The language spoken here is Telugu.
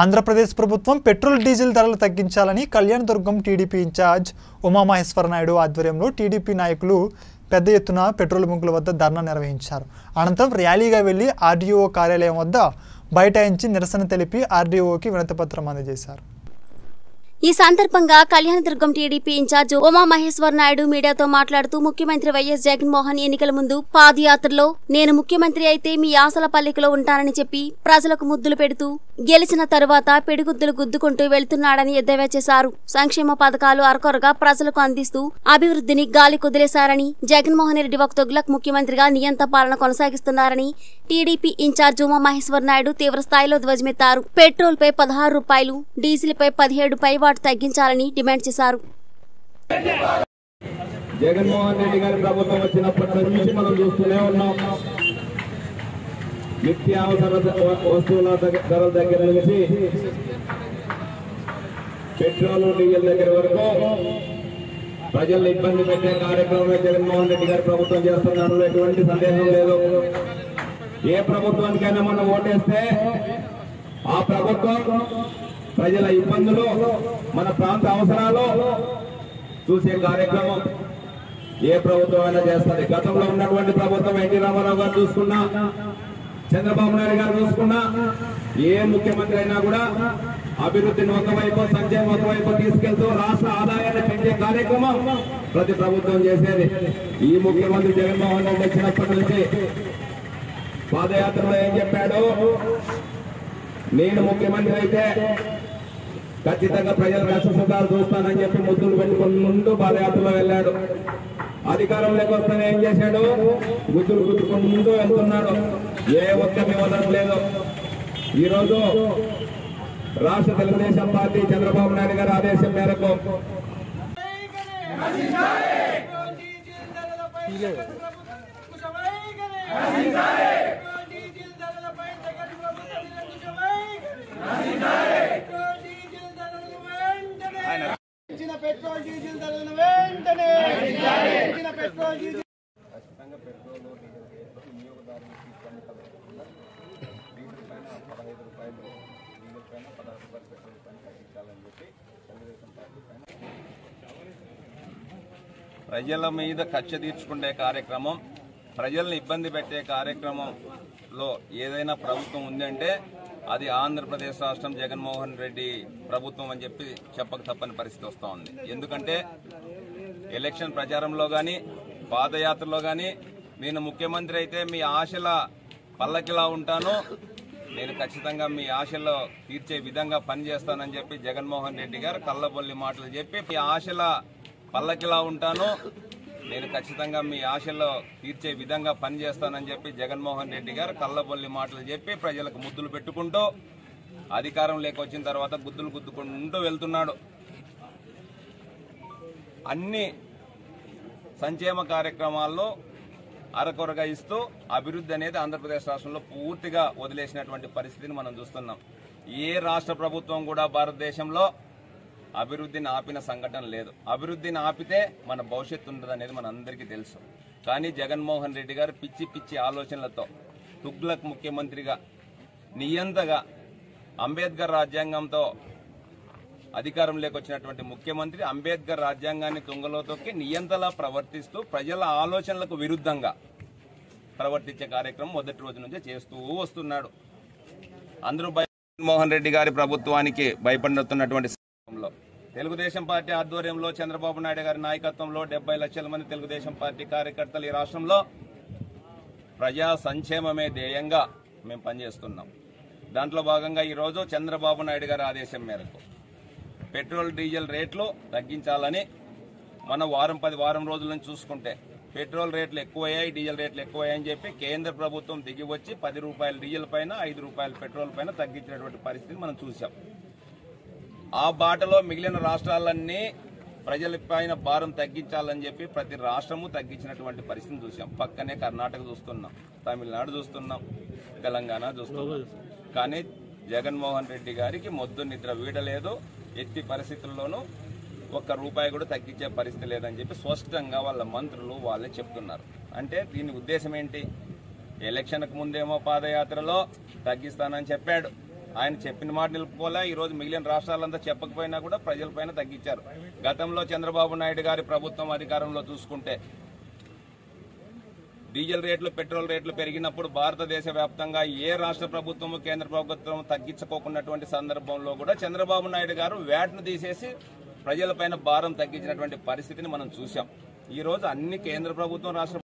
ఆంధ్రప్రదేశ్ ప్రభుత్వం పెట్రోల్ డీజిల్ ధరలు తగ్గించాలని కళ్యాణదుర్గం టీడీపీ ఇన్ఛార్జ్ ఉమామహేశ్వర నాయుడు ఆధ్వర్యంలో టీడీపీ నాయకులు పెద్ద ఎత్తున పెట్రోల్ బంకుల వద్ద ధర్నా నిర్వహించారు. అనంతరం ర్యాలీగా వెళ్ళి ఆర్డీఓ కార్యాలయం వద్ద బైఠాయించి నిరసన తెలిపి ఆర్డీఓకి వినతిపత్రం అందజేశారు. ఈ సందర్భంగా కళ్యాణదుర్గం టీడీపీ ఇన్ఛార్జ్ ఉమామహేశ్వర నాయుడు మీడియాతో మాట్లాడుతూ ముఖ్యమంత్రి వైఎస్ జగన్మోహన్ ఎన్నికల ముందు పాదయాత్రలో నేను ముఖ్యమంత్రి అయితే మీ ఆశల పల్లికలో ఉంటానని చెప్పి ప్రజలకు ముద్దులు పెడుతూ గెలిచిన తరువాత పిడిగుద్దులు గుద్దుకుంటూ వెళ్తున్నాడని ఎద్దేవా చేశారు. సంక్షేమ పథకాలు అరకొరగా ప్రజలకు అందిస్తూ అభివృద్ధిని గాలి కుదిలేశారని జగన్మోహన్ రెడ్డి ఒక తొగ్లక్ ముఖ్యమంత్రిగా నియంత పాలన కొనసాగిస్తున్నారని టీడీపీ ఇన్ఛార్జ్ ఉమా మహేశ్వర్ నాయుడు తీవ్ర స్థాయిలో ధ్వజమెత్తారు. పెట్రోల్ పై పదహారు రూపాయలు డీజిల్ పై పదిహేడు పై వాటు తగ్గించాలని డిమాండ్ చేశారు. జగన్మోహన్ రెడ్డి గారి ప్రభుత్వం వచ్చినప్పటి నుంచి మనం చూస్తూనే ఉన్నాం. నిత్యావసర వస్తువుల ధరల దగ్గర నుంచి పెట్రోల్ డీజిల్ దగ్గర వరకు ప్రజల్ని ఇబ్బంది పెట్టే కార్యక్రమమే జగన్మోహన్ రెడ్డి గారు ప్రభుత్వం చేస్తున్నారు. ఎటువంటి సందేహం లేదు. ఏ ప్రభుత్వానికైనా మనం ఓటేస్తే ఆ ప్రభుత్వం ప్రజల ఇబ్బందులు మన ప్రాంత అవసరాలు చూసే కార్యక్రమం ఏ ప్రభుత్వం అయినా చేస్తుంది. గతంలో ఉన్నటువంటి ప్రభుత్వం ఎన్టీ రామారావు గారు చూసుకున్నా చంద్రబాబు నాయుడు గారు చూసుకున్నా ఏ ముఖ్యమంత్రి అయినా కూడా అభివృద్ధిని ఒకవైపు సంక్షేమం ఒకవైపు తీసుకెళ్తూ రాష్ట్ర ఆదాయాన్ని పెంచే కార్యక్రమం ప్రతి ప్రభుత్వం చేసేది. ఈ ముఖ్యమంత్రి జగన్మోహన్ రెడ్డి వచ్చినప్పటి నుంచి పాదయాత్రలో ఏం చెప్పాడు? నేను ముఖ్యమంత్రి అయితే ఖచ్చితంగా ప్రజల కష్టసుఖాలు చూస్తానని చెప్పి ముద్దులు పెట్టుకుని ముందు పాదయాత్రలో వెళ్ళాడు. అధికారంలోకి వస్తానే ఏం చేశాడు? గుద్దులు గుర్తుకుంటూ ముందు వెళ్తున్నాడు. ఏ ఒక్కరిని వదలం లేదు. ఈరోజు రాష్ట్ర తెలుగుదేశం పార్టీ చంద్రబాబు నాయుడు గారి ఆదేశం మేరకు ఇచ్చిన పెట్రోల్ డీజిల్ ధరలను వెంటనే పెట్రోల్ డీజిల్ ప్రజల మీద కక్ష తీర్చుకునే కార్యక్రమం ప్రజల్ని ఇబ్బంది పెట్టే కార్యక్రమంలో ఏదైనా ప్రభుత్వం ఉందంటే అది ఆంధ్రప్రదేశ్ రాష్ట్రం జగన్మోహన్ రెడ్డి ప్రభుత్వం అని చెప్పి చెప్పక తప్పని పరిస్థితి వస్తూ ఉంది. ఎందుకంటే ఎలక్షన్ ప్రచారంలో కానీ పాదయాత్రలో కానీ నేను ముఖ్యమంత్రి అయితే మీ ఆశల పల్లకిలా ఉంటాను. నేను ఖచ్చితంగా మీ ఆశలో తీర్చే విధంగా పనిచేస్తానని చెప్పి జగన్మోహన్ రెడ్డి గారు కళ్ళబొల్లి మాటలు చెప్పి మీ ఆశల పల్లకిలా ఉంటాను. నేను ఖచ్చితంగా మీ ఆశలో తీర్చే విధంగా పనిచేస్తానని చెప్పి జగన్మోహన్ రెడ్డి గారు కళ్ళబొల్లి మాటలు చెప్పి ప్రజలకు ముద్దులు పెట్టుకుంటూ అధికారం లేకొచ్చిన తర్వాత గుద్దులు గుద్దుకుంటూ వెళ్తున్నాడు. అన్ని సంక్షేమ కార్యక్రమాల్లో అరకొరగా ఇస్తూ అభివృద్ధి అనేది ఆంధ్రప్రదేశ్ రాష్ట్రంలో పూర్తిగా వదిలేసినటువంటి పరిస్థితిని మనం చూస్తున్నాం. ఏ రాష్ట్ర ప్రభుత్వం కూడా భారతదేశంలో అభివృద్ధిని ఆపిన సంఘటన లేదు. అభివృద్ధిని ఆపితే మన భవిష్యత్తు ఉండదు అనేది మన అందరికీ తెలుసు. కానీ జగన్మోహన్ రెడ్డి గారు పిచ్చి పిచ్చి ఆలోచనలతో తుగ్లక్ ముఖ్యమంత్రిగా నియంతగా అంబేద్కర్ రాజ్యాంగంతో అధికారంలోకి వచ్చినటువంటి ముఖ్యమంత్రి అంబేద్కర్ రాజ్యాంగాన్ని తుంగలో తొక్కి నియంతలా ప్రవర్తిస్తూ ప్రజల ఆలోచనలకు విరుద్ధంగా ప్రవర్తించే కార్యక్రమం మొదటి రోజు నుంచే చేస్తూ వస్తున్నాడు. అందరూ భయ- జగన్మోహన్ రెడ్డి గారి ప్రభుత్వానికి భయపడుతున్నటువంటి సమయంలో తెలుగుదేశం పార్టీ ఆధ్వర్యంలో చంద్రబాబు నాయుడు గారి నాయకత్వంలో డెబ్బై లక్షల మంది తెలుగుదేశం పార్టీ కార్యకర్తలు ఈ రాష్ట్రంలో ప్రజా సంక్షేమమే ధ్యేయంగా మేము పనిచేస్తున్నాం. దాంట్లో భాగంగా ఈరోజు చంద్రబాబు నాయుడు గారి ఆదేశం మేరకు పెట్రోల్ డీజిల్ రేట్లు తగ్గించాలని మన వారం పది వారం రోజుల నుంచి చూసుకుంటే పెట్రోల్ రేట్లు ఎక్కువయ్యాయి డీజిల్ రేట్లు ఎక్కువయ్యాయి అని చెప్పి కేంద్ర ప్రభుత్వం దిగి వచ్చి పది రూపాయల డీజిల్ పైన ఐదు రూపాయల పెట్రోల్ పైన తగ్గించినటువంటి పరిస్థితి మనం చూసాం ఆ బాటలో మిగిలిన రాష్ట్రాలన్నీ ప్రజల పైన భారం తగ్గించాలని చెప్పి ప్రతి రాష్ట్రము తగ్గించినటువంటి పరిస్థితిని చూసాం పక్కనే కర్ణాటక చూస్తున్నాం తమిళనాడు చూస్తున్నాం తెలంగాణ చూస్తున్నాం. కానీ జగన్మోహన్ రెడ్డి గారికి మొద్దు నిద్ర వీడలేదు. ఎట్టి పరిస్థితుల్లోనూ ఒక్క రూపాయి కూడా తగ్గించే పరిస్థితి లేదని చెప్పి స్పష్టంగా వాళ్ళ మంత్రులు వాళ్ళే చెప్తున్నారు. అంటే దీని ఉద్దేశం ఏంటి? ఎలక్షన్కు ముందేమో పాదయాత్రలో తగ్గిస్తానని చెప్పాడు. ఆయన చెప్పిన మాట నిలుపుకోలే. ఈ రోజు మిగిలిన రాష్ట్రాలంతా చెప్పకపోయినా కూడా ప్రజలపైన తగ్గించారు. గతంలో చంద్రబాబు నాయుడు గారి ప్రభుత్వం అధికారంలో చూసుకుంటే డీజిల్ రేట్లు పెట్రోల్ రేట్లు పెరిగినప్పుడు భారతదేశ వ్యాప్తంగా ఏ రాష్ట్ర ప్రభుత్వము కేంద్ర ప్రభుత్వం తగ్గించుకోకున్నటువంటి సందర్భంలో కూడా చంద్రబాబు నాయుడు గారు వ్యాట్ను తీసేసి ప్రజలపైన భారం తగ్గించినటువంటి పరిస్థితిని మనం చూసాం ఈ రోజు అన్ని కేంద్ర ప్రభుత్వం రాష్ట్ర